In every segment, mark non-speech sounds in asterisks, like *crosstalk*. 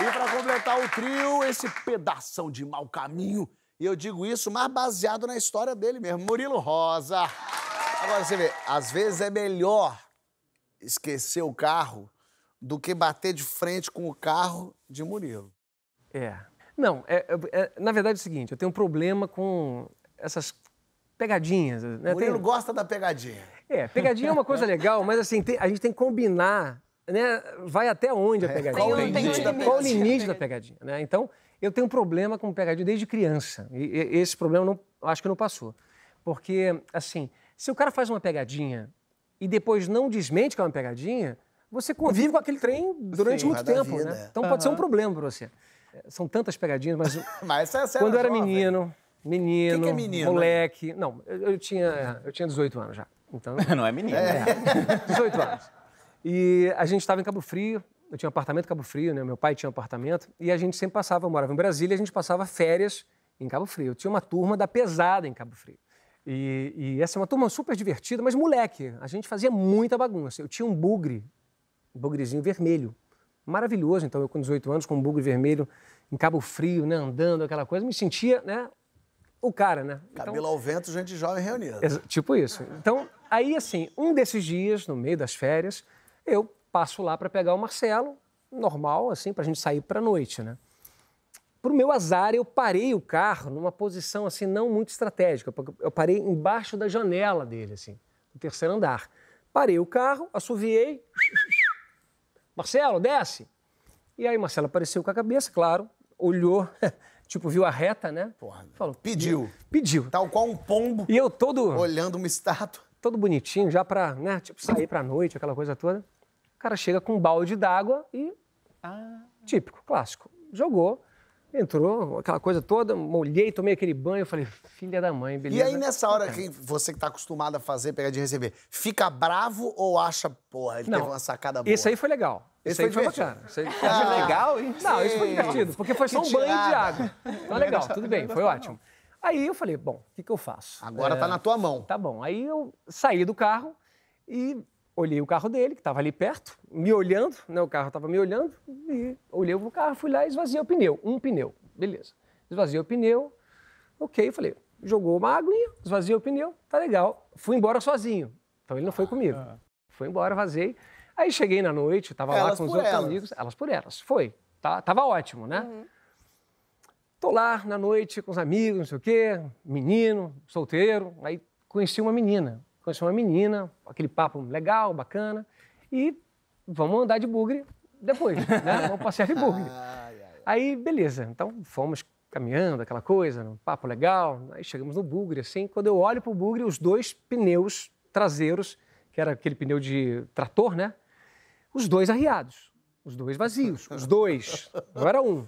E para completar o trio, esse pedação de mau caminho. E eu digo isso mais baseado na história dele mesmo, Murilo Rosa. Agora você vê, às vezes é melhor esquecer o carro do que bater de frente com o carro de Murilo. É. Não, é, é- é- na verdade é o seguinte, eu tenho um problema com essas pegadinhas. Né? Murilo Tem- gosta da pegadinha. É, pegadinha é uma coisa *laughs* legal, mas assim, tem- a gente tem que combinar, né? Vai até onde a pegadinha? Qual o Tem tem um limite da limite. Qual o pegadinha? limite da pegadinha, né? Então, eu tenho um problema com pegadinha desde criança. E, e- esse problema não, acho que não passou. Porque, assim, se o cara faz uma pegadinha e depois não desmente que é uma pegadinha, você convive com aquele trem durante Sim, muito tempo, vida, né? é. Então pode ser um problema para você. É, São tantas pegadinhas, mas *laughs* Mas essa, essa quando eu era jovem. menino, menino, Que que é menino, moleque... Não, eu, eu tinha, eu tinha 18 anos já. Então, *laughs* Não é menino. é, 18 anos. E a gente estava em Cabo Frio, eu tinha um apartamento em Cabo Frio, né? Meu pai tinha um apartamento, e a gente sempre passava, eu morava em Brasília, a gente passava férias em Cabo Frio. Eu tinha uma turma da pesada em Cabo Frio. E, e essa é uma turma super divertida, mas moleque, a gente fazia muita bagunça. Eu tinha um bugre, um bugrezinho vermelho, maravilhoso. Então eu com 18 anos, com um bugre vermelho em Cabo Frio, né? Andando, aquela coisa, me sentia, né? O cara, né? Então- Cabelo ao vento, gente jovem reunida. Tipo isso. Então, aí assim, um desses dias, no meio das férias, eu passo lá para pegar o Marcelo, normal, assim, para a gente sair para noite, né? Pro meu azar, eu parei o carro numa posição assim não muito estratégica, porque eu parei embaixo da janela dele, assim, no terceiro andar. Parei o carro, assoviei. *laughs* Marcelo, desce. E aí Marcelo apareceu com a cabeça, claro, olhou, *laughs* tipo, viu a reta, né? Porra, Falou, pediu. Pediu. Tal qual um pombo E eu todo olhando uma estátua. Todo bonitinho, já pra, né, tipo, sair pra noite, aquela coisa toda. O cara chega com um balde d'água e. Típico, clássico. Jogou, entrou, aquela coisa toda, molhei, tomei aquele banho, falei, filha da mãe, E beleza. aí, nessa hora, que você que tá acostumado a fazer, pegar de receber, fica bravo ou acha, porra, ele Não, teve uma sacada boa? Esse aí foi legal. Esse Esse aí foi foi bacana. Esse aí- Ah, legal, hein? Não, isso foi divertido, porque foi só um banho de água. Então, legal, tudo bem, foi ótimo. Aí eu falei, bom, o que, que eu faço? Agora É, tá na tua mão. Tá bom. Aí eu saí do carro e olhei o carro dele, que estava ali perto, me olhando, né? O carro estava me olhando, e olhei o carro, fui lá e esvaziei o pneu. Um pneu. Beleza. Esvaziei o pneu, ok, falei, jogou uma aguinha, esvaziei o pneu, tá legal. Fui embora sozinho. Então ele não foi comigo. Fui embora, vazei. Aí cheguei na noite, tava lá com os outros elas. amigos. Elas por elas. Foi. Tá, tava ótimo, né? Tô lá na noite com os amigos, não sei o quê, menino, solteiro. Aí conheci uma menina. Conheci uma menina, aquele papo legal, bacana. E vamos andar de bugre depois, né? *laughs* Vamos passear de bugre. Aí, beleza. Então, fomos caminhando, aquela coisa, um papo legal. Aí chegamos no bugre, assim. Quando eu olho pro bugre, os dois pneus traseiros, que era aquele pneu de trator, né? Os dois arriados. Os dois vazios. Os dois. Não era um.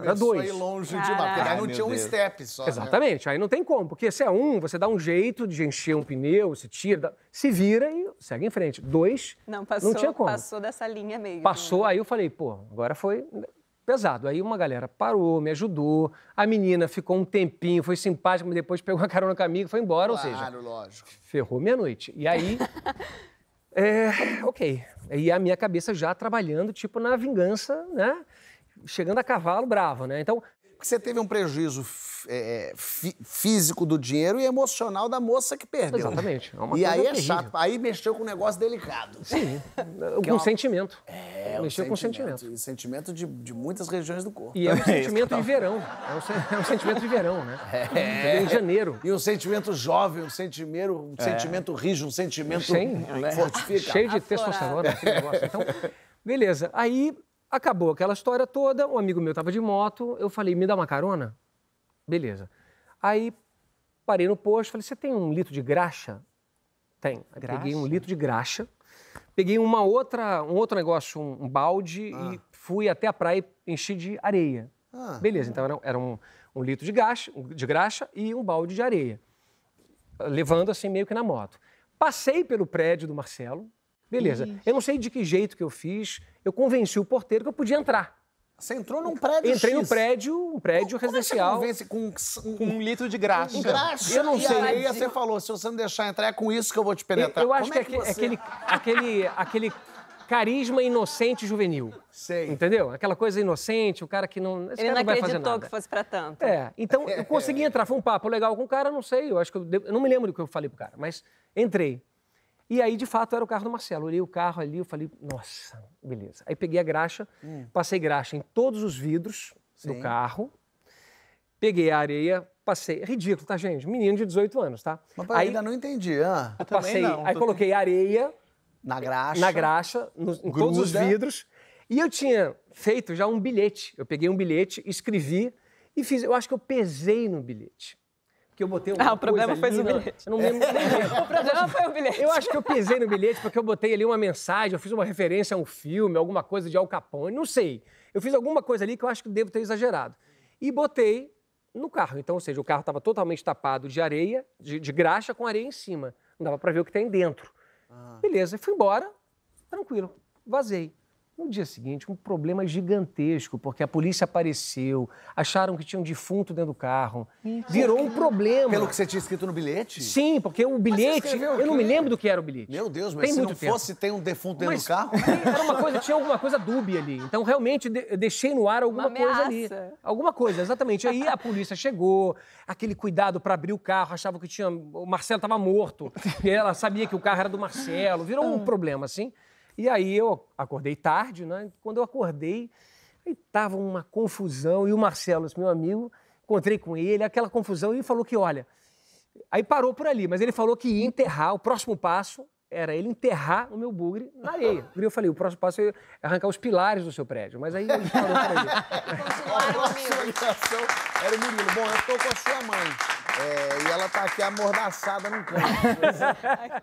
Era Começou dois. a ir longe Caraca. demais, porque aí Ai, não meu tinha um Deus. step só. né? Exatamente, aí não tem como, porque se é um, você dá um jeito de encher um pneu, você tira, se vira e segue em frente. Dois, Não, passou, tinha como. passou dessa linha mesmo. passou, aí eu falei, pô, agora foi pesado. Aí uma galera parou, me ajudou, a menina ficou um tempinho, foi simpática, mas depois pegou uma carona comigo e foi embora, ou seja, Claro, lógico. ferrou meia-noite. E aí, *laughs* é, ok. E a minha cabeça já trabalhando, tipo, na vingança, né? Chegando a cavalo bravo, né? Então, Porque você teve um prejuízo f- é, fi- físico do dinheiro e emocional da moça que perdeu. Exatamente. É uma e aí é terrível. chato. Aí mexeu com um negócio delicado. sim, *laughs* Que é com uma- sentimento. É, Mexeu com sentimento. E sentimento de, de muitas regiões do corpo. E é um *laughs* sentimento de verão. É um, sen- é um sentimento de verão, né? *laughs* É. Em janeiro. E um sentimento jovem, um sentimento, um sentimento rígido, um sentimento Sim, fortificado. cheio de testosterona, aquele negócio. Então, beleza. Aí acabou aquela história toda. Um amigo meu estava de moto. Eu falei, me dá uma carona? Beleza. Aí parei no posto. Falei, você tem um litro de graxa? Tem. Peguei um litro de graxa. Peguei uma outra, um outro negócio, um, um balde e fui até a praia e enchi de areia. Ah. Beleza, então era, era um, um litro de, graxa, de graxa e um balde de areia. Levando assim meio que na moto. Passei pelo prédio do Marcelo. Beleza. Eu não sei de que jeito que eu fiz. Eu convenci o porteiro que eu podia entrar. Você entrou num prédio Entrei no X. prédio, um prédio Como é residencial. Você convence com, um, Com um litro de graxa. um graxa. Eu não e sei. aí você falou, se você não deixar entrar, é com isso que eu vou te Eu, penetrar. eu acho Como que, é que aque- você... aquele, aquele, aquele carisma inocente juvenil. Sei. Entendeu? Aquela coisa inocente, o cara que não. Esse Ele não vai fazer acreditou nada. que fosse pra tanto. É, então eu consegui *laughs* entrar. Foi um papo legal com o cara, não sei, eu acho que eu, eu não me lembro do que eu falei pro cara, mas entrei. E aí, de fato, era o carro do Marcelo. Olhei o carro ali, eu falei, nossa, beleza. Aí peguei a graxa, passei graxa em todos os vidros do Sim. carro, peguei a areia, passei. É ridículo, tá, gente? Menino de 18 anos, tá? Mas aí ainda não entendi. Ah, passei, não, aí coloquei areia na graxa. na graxa, no- em todos os vidros. E eu tinha feito já um bilhete. Eu peguei um bilhete, escrevi e fiz. Eu acho que eu pesei no bilhete. Porque eu botei uma Ah, o problema foi o bilhete. Eu não lembro, nem. *laughs* O problema foi o bilhete. Eu acho que eu pesei no bilhete porque eu botei ali uma mensagem, eu fiz uma referência a um filme, alguma coisa de Al Capone, não sei. Eu fiz alguma coisa ali que eu acho que devo ter exagerado. E botei no carro. Então, ou seja, o carro estava totalmente tapado de areia, de, de graxa com areia em cima. Não dava para ver o que tem dentro. Beleza, fui embora, tranquilo, vazei. No dia seguinte, um problema gigantesco, porque a polícia apareceu, acharam que tinha um defunto dentro do carro. Virou um problema. Pelo que você tinha escrito no bilhete? Sim, porque o bilhete. Eu não me lembro do que era o bilhete. Meu Deus, mas Tem se muito não tempo. fosse, tem um defunto dentro Mas do carro? *laughs* Era uma coisa, tinha alguma coisa dúbia ali. Então, realmente, eu deixei no ar alguma Uma coisa ali. Alguma coisa, exatamente. Aí a polícia chegou, aquele cuidado para abrir o carro, achava que tinha. O Marcelo estava morto. *laughs* E ela sabia que o carro era do Marcelo. Virou um problema, assim. E aí eu acordei tarde, né? Quando eu acordei, aí tava uma confusão. E o Marcelo, meu amigo, encontrei com ele, aquela confusão, e ele falou que, olha. Aí parou por ali, mas ele falou que ia enterrar, o próximo passo era ele enterrar o meu bugre na areia. *laughs* E eu falei, o próximo passo é arrancar os pilares do seu prédio. Mas aí ele parou por ali. Era o Murilo. Bom, eu tô com a sua mãe. É, e ela tá aqui amordaçada num canto. *laughs*